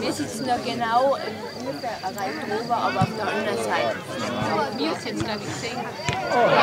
Wir sitzen da genau ungefähr rein drüber, aber auf der anderen Seite. Wir sitzen da ich, gesehen. Oh.